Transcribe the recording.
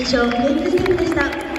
優勝、キングスリムでした。